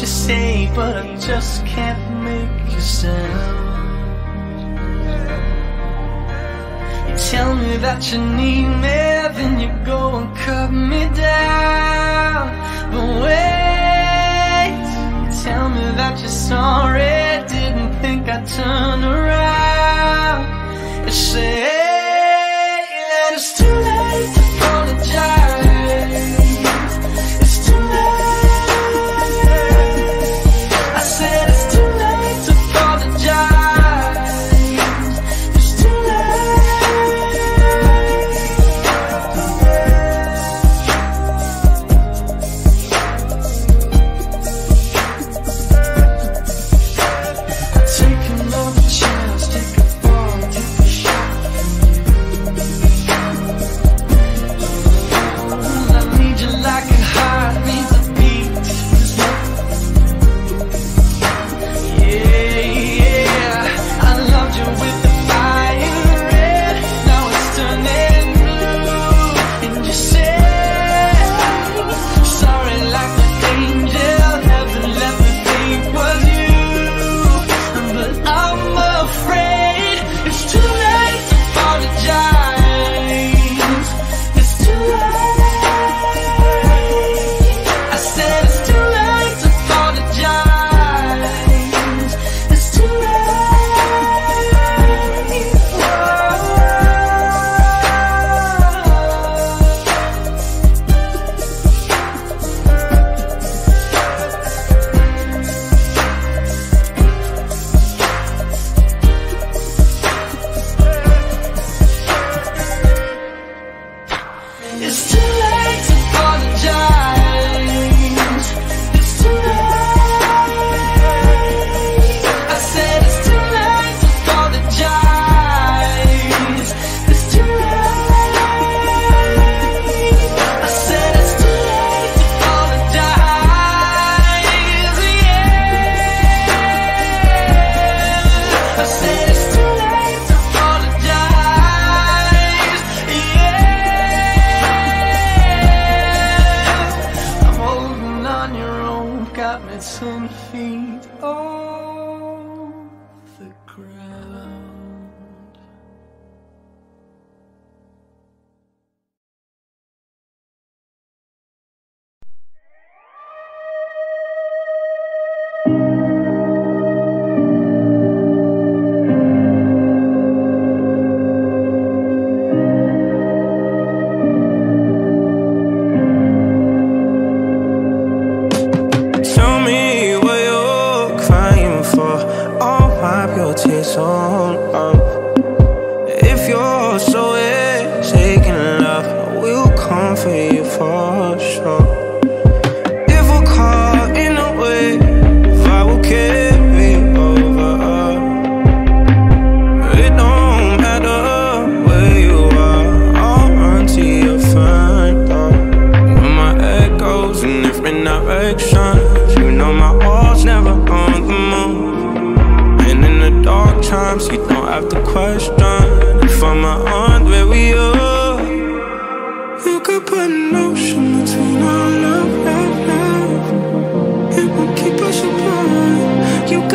you say, but I just can't make a sound. You tell me that you need me, then you go and cut me down. But wait, you tell me that you're sorry, didn't think I'd turn around. You say for sure. If we're caught in a wave, I will carry over. It don't matter where you are, I'll run to your front door. When my head goes in different directions, you know my heart's never on the move. And in the dark times, you don't have to question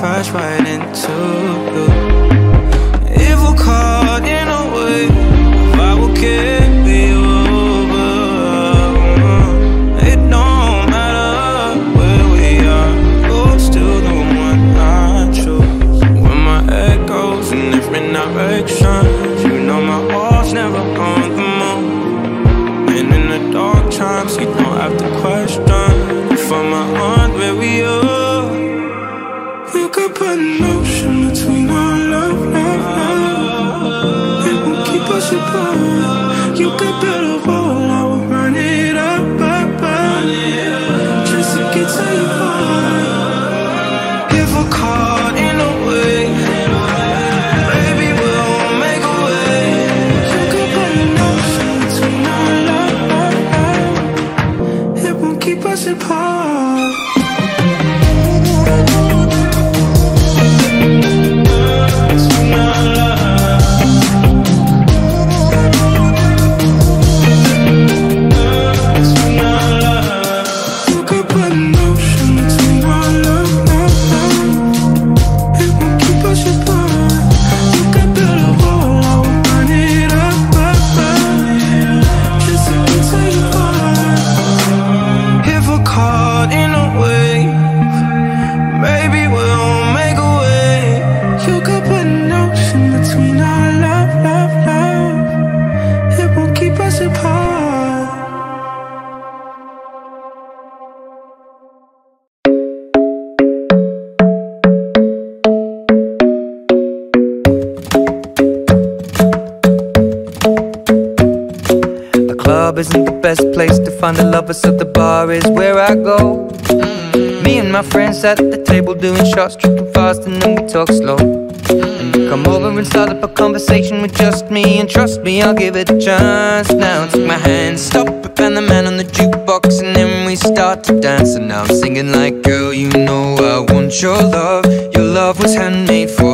crash right into you. If we're caught in a way I will get you over? It don't matter where we are You're still the one I chose. When my head goes in different directions You know my heart's never on the moon. And in the dark times You don't have to question. From my heart where we are ocean between our love, love, love. It won't keep us apart. You I will it up, up, up. Just to get to your heart. If we're caught in a way. You could put club isn't the best place to find a lover, so the bar is where I go. Me and my friends at the table doing shots, tripping fast, and then we talk slow. And you come over and start up a conversation with just me, and trust me, I'll give it a chance. Now take my hand, stop it, and the man on the jukebox, and then we start to dance. And now I'm singing like, girl, you know I want your love. Your love was handmade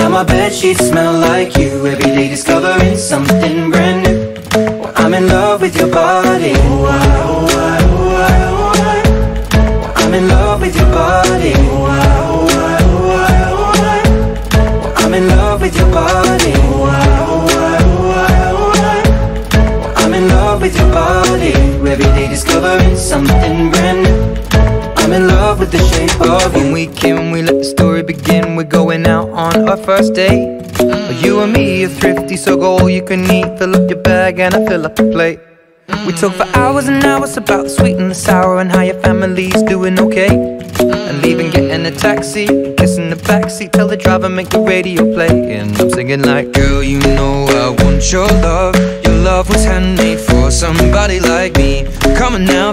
Now my bed sheets smell like you. Every day discovering something brand new. Well, I'm in love with your body. Oh, I, ah, oh, I, ah, oh, I, ah, oh, I. Well, I'm in love with your body. Oh, I, oh, I, oh, I, oh, I. Well, I'm in love with your body. Oh, I, oh, I, oh, I, oh, I. Well, I'm in love with your body. Every day discovering something brand new. I'm in love with the shape of you. When we came, we let the story begin. On our first date. You and me are thrifty, so go all you can eat. Fill up your bag and I fill up the plate. We talk for hours and hours about the sweet and the sour and how your family's doing okay. And leaving, getting a taxi, kissing the backseat, tell the driver make the radio play. And I'm singing like, girl, you know I want your love. Your love was handmade for somebody like me. Come on now,